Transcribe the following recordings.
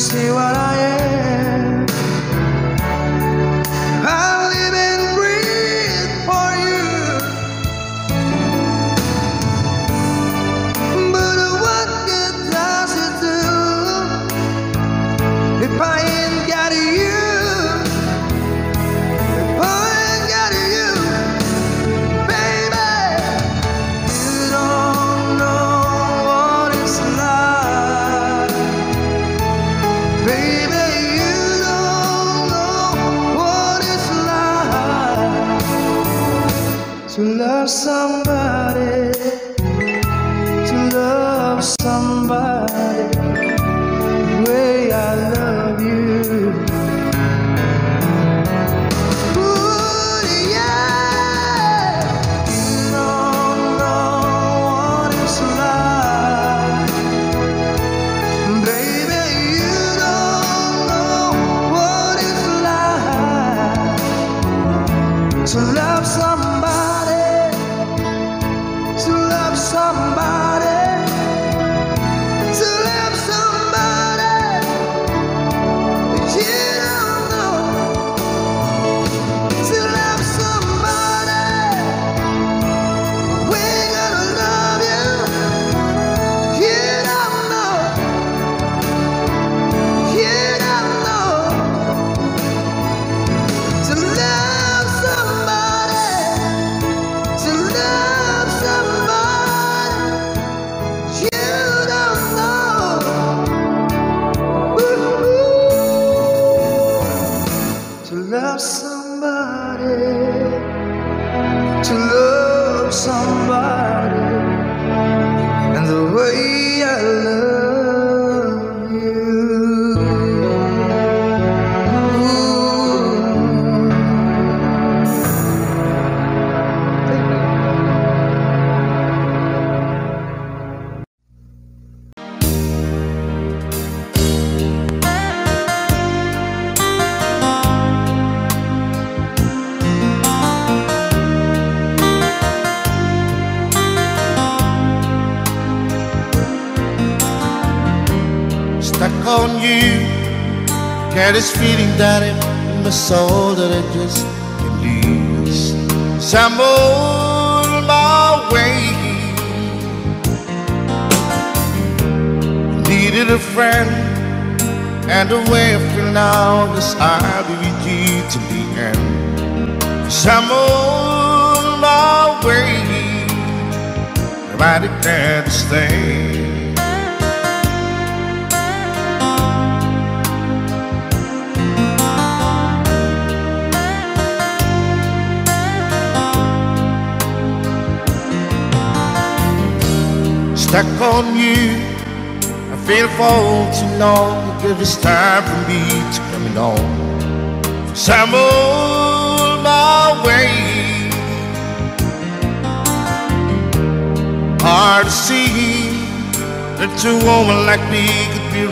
see what I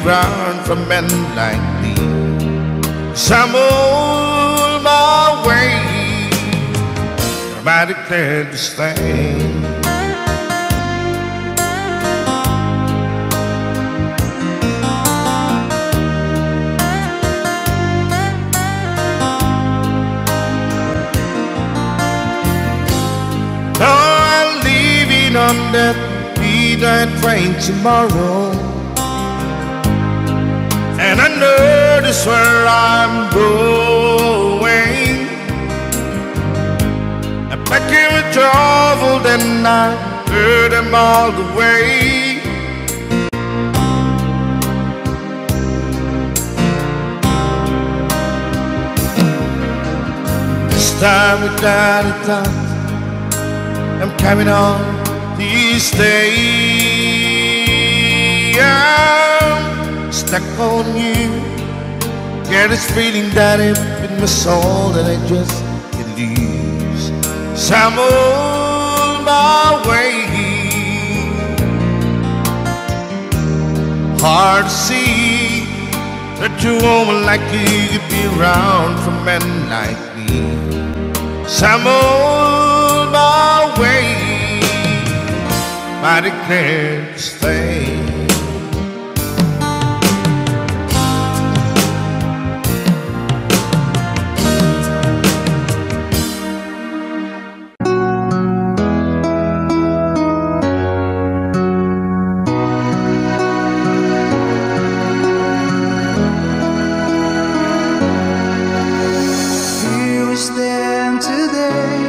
around for men like me. I'm on my way. I declare this thing. on that midnight train tomorrow. I know where I'm going. I'm packing with travel, then I heard them all the way. This time without a doubt, I'm coming on these days stuck on you. Get this feeling that in my soul that I just can't lose. So I'm on my way. Hard to see that a woman like you could be around for men like me. So I'm on my way. Declare to stay. today.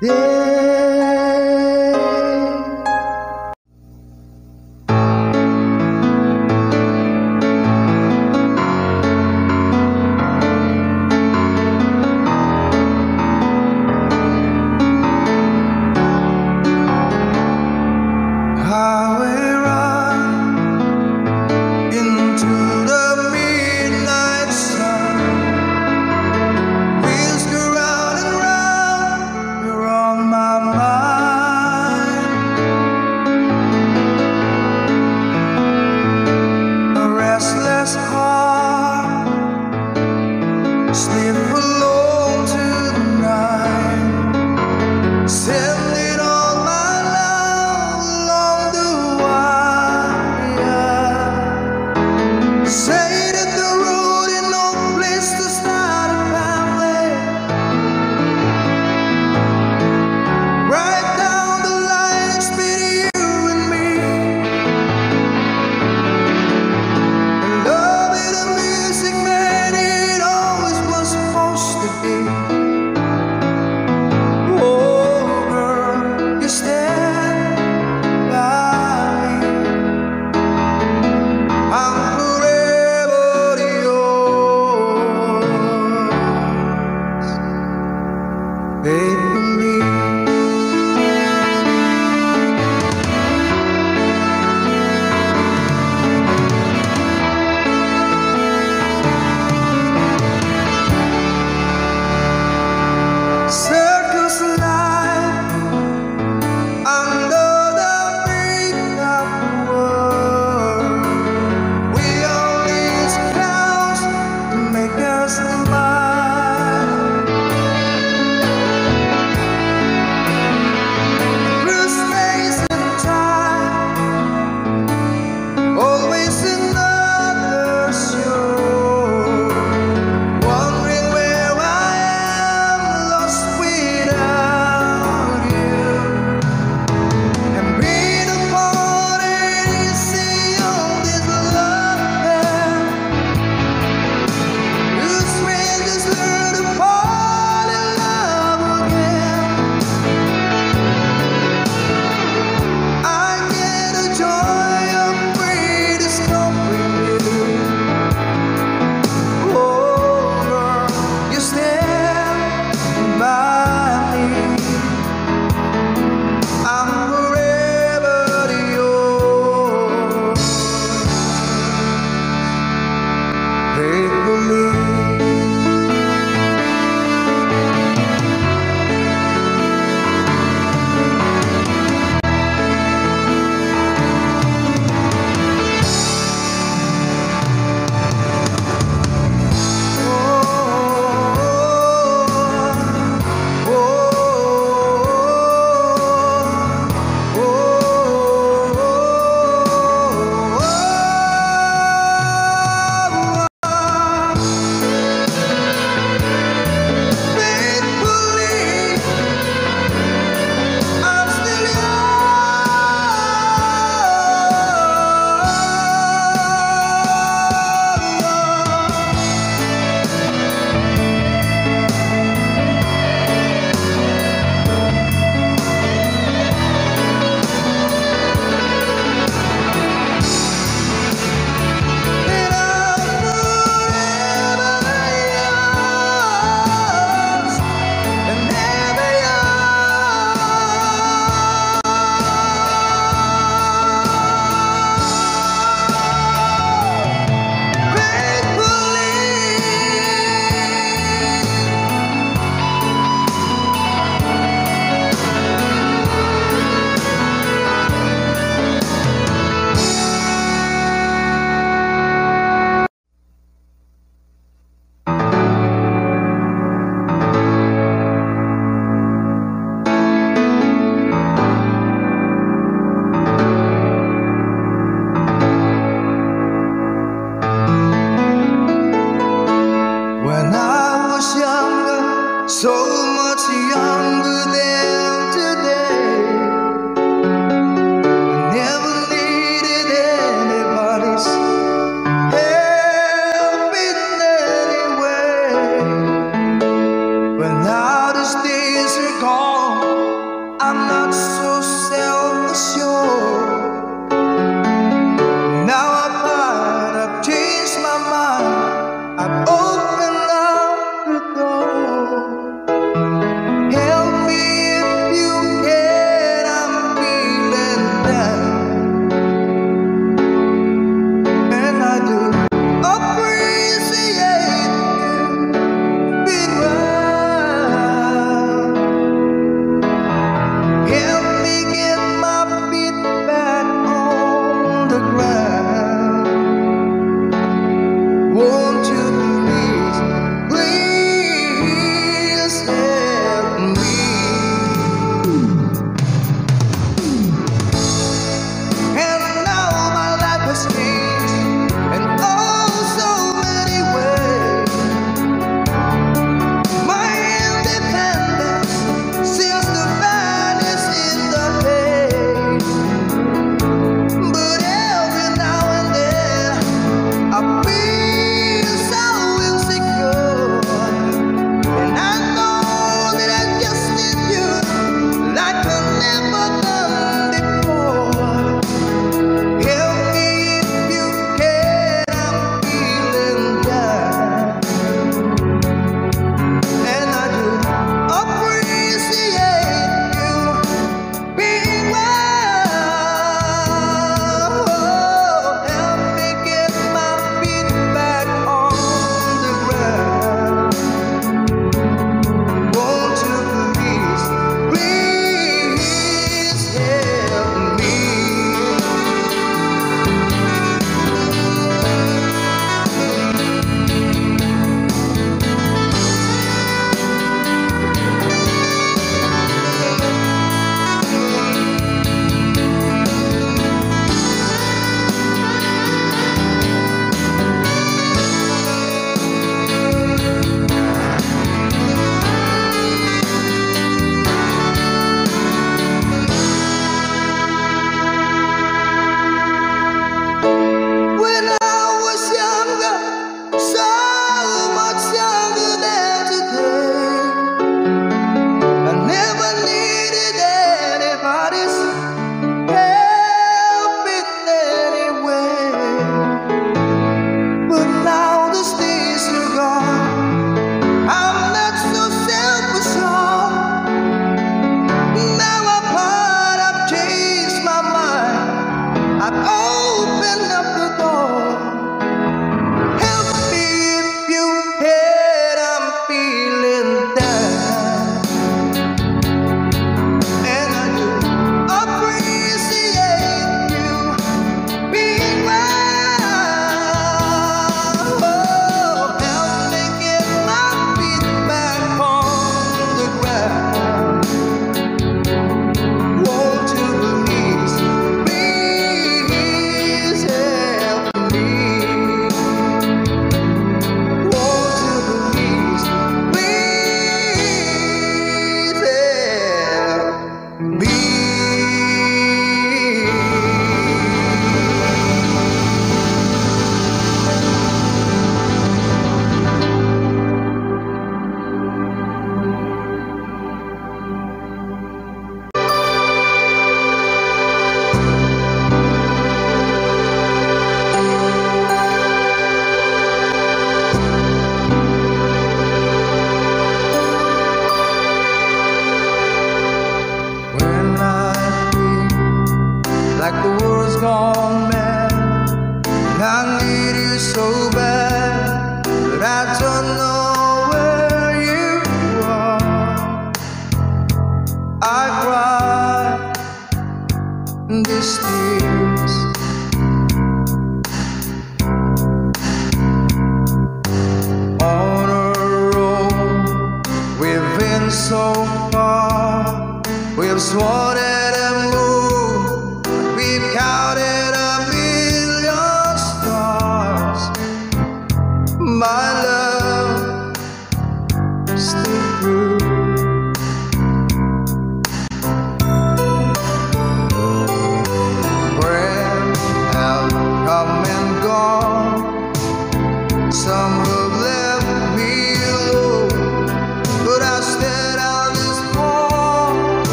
Day.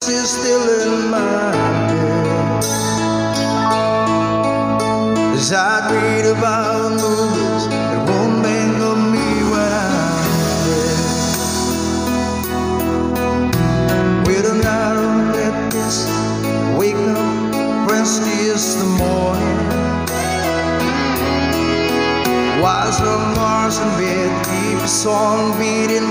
this is still in my head. As I read about movies that won't make of me when I am. dead. Wait a night on let this wake up, rest is the morning. Wise on Mars and bed, keep a song beating.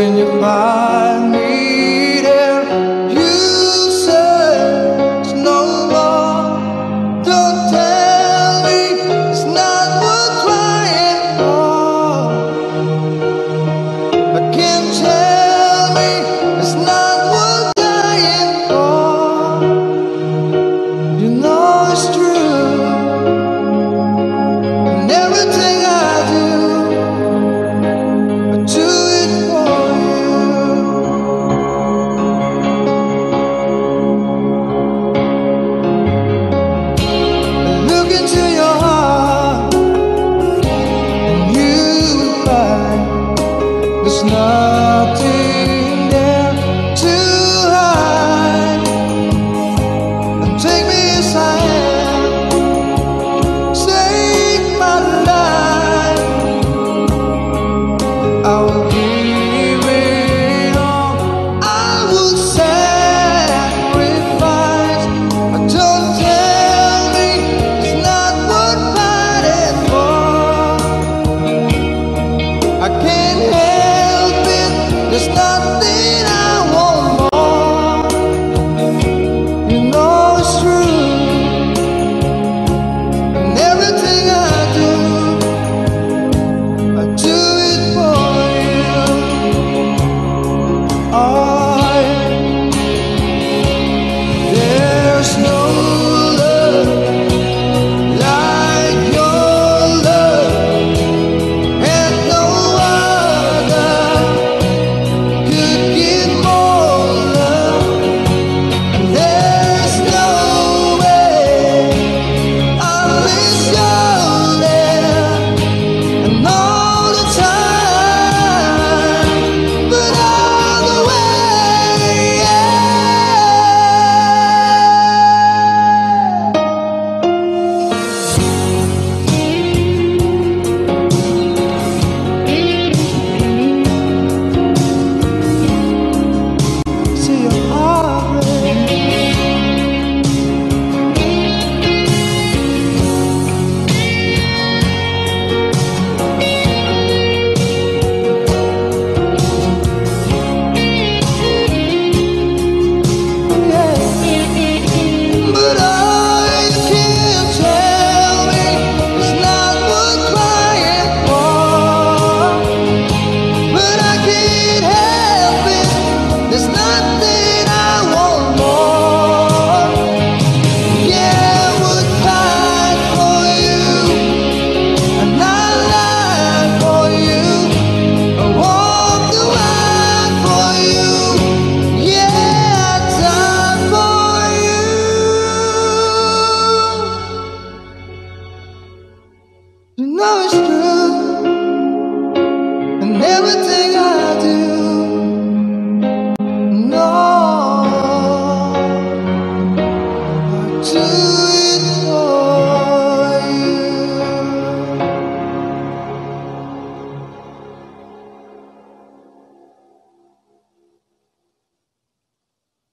It's not